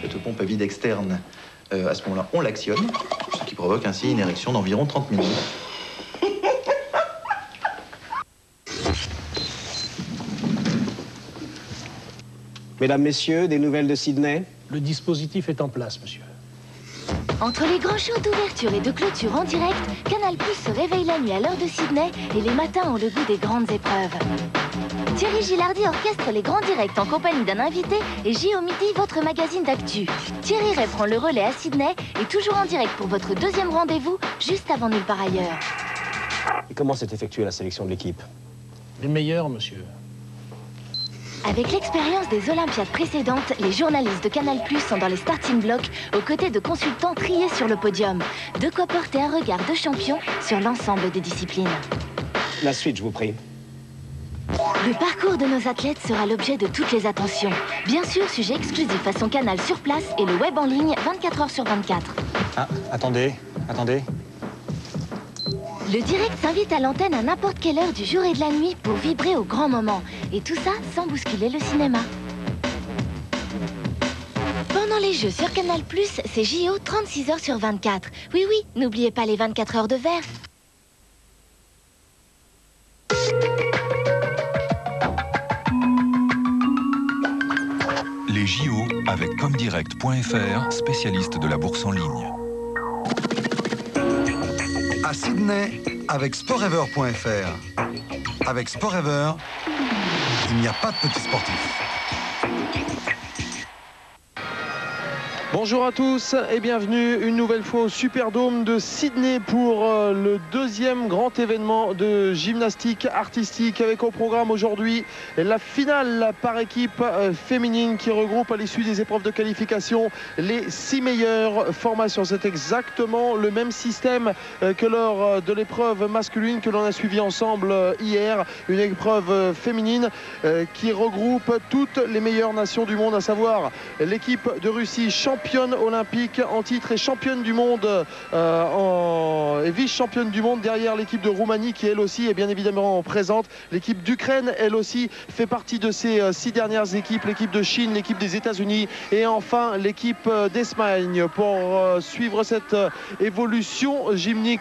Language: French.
Cette pompe à vide externe, euh, à ce moment-là, on l'actionne, ce qui provoque ainsi une érection d'environ 30 minutes. Mesdames, Messieurs, des nouvelles de Sydney Le dispositif est en place, monsieur. Entre les grands shows d'ouverture et de clôture en direct, Canal Plus se réveille la nuit à l'heure de Sydney et les matins ont le goût des grandes épreuves. Thierry Gilardi orchestre les grands directs en compagnie d'un invité et J au midi, votre magazine d'actu. Thierry Ray prend le relais à Sydney et toujours en direct pour votre deuxième rendez-vous, juste avant nulle part ailleurs. Et comment s'est effectuée la sélection de l'équipe? Les meilleurs, monsieur. Avec l'expérience des Olympiades précédentes, les journalistes de Canal Plus sont dans les starting blocks aux côtés de consultants triés sur le podium. De quoi porter un regard de champion sur l'ensemble des disciplines. La suite, je vous prie. Le parcours de nos athlètes sera l'objet de toutes les attentions. Bien sûr, sujet exclusif à son canal sur place et le web en ligne 24 heures sur 24. Ah, attendez, attendez. Le direct s'invite à l'antenne à n'importe quelle heure du jour et de la nuit pour vibrer au grand moment. Et tout ça sans bousculer le cinéma. Pendant les Jeux sur Canal+, c'est JO 36 heures sur 24. Oui, oui, n'oubliez pas les 24 heures de verre. Les JO avec Comdirect.fr, spécialiste de la bourse en ligne. À Sydney avec Sporever.fr. Avec Sporever, il n'y a pas de petits sportifs. Bonjour à tous et bienvenue une nouvelle fois au Superdome de Sydney pour euh, le deuxième grand événement de gymnastique artistique avec au programme aujourd'hui la finale par équipe euh, féminine qui regroupe à l'issue des épreuves de qualification les six meilleures formations. C'est exactement le même système euh, que lors de l'épreuve masculine que l'on a suivi ensemble hier, une épreuve féminine qui regroupe toutes les meilleures nations du monde, à savoir l'équipe de Russie championne championne olympique en titre et championne du monde euh, et vice-championne du monde derrière l'équipe de Roumanie qui elle aussi est bien évidemment présente. L'équipe d'Ukraine elle aussi fait partie de ces euh, six dernières équipes, l'équipe de Chine, l'équipe des États-Unis et enfin l'équipe euh, d'Espagne pour suivre cette évolution gymnique.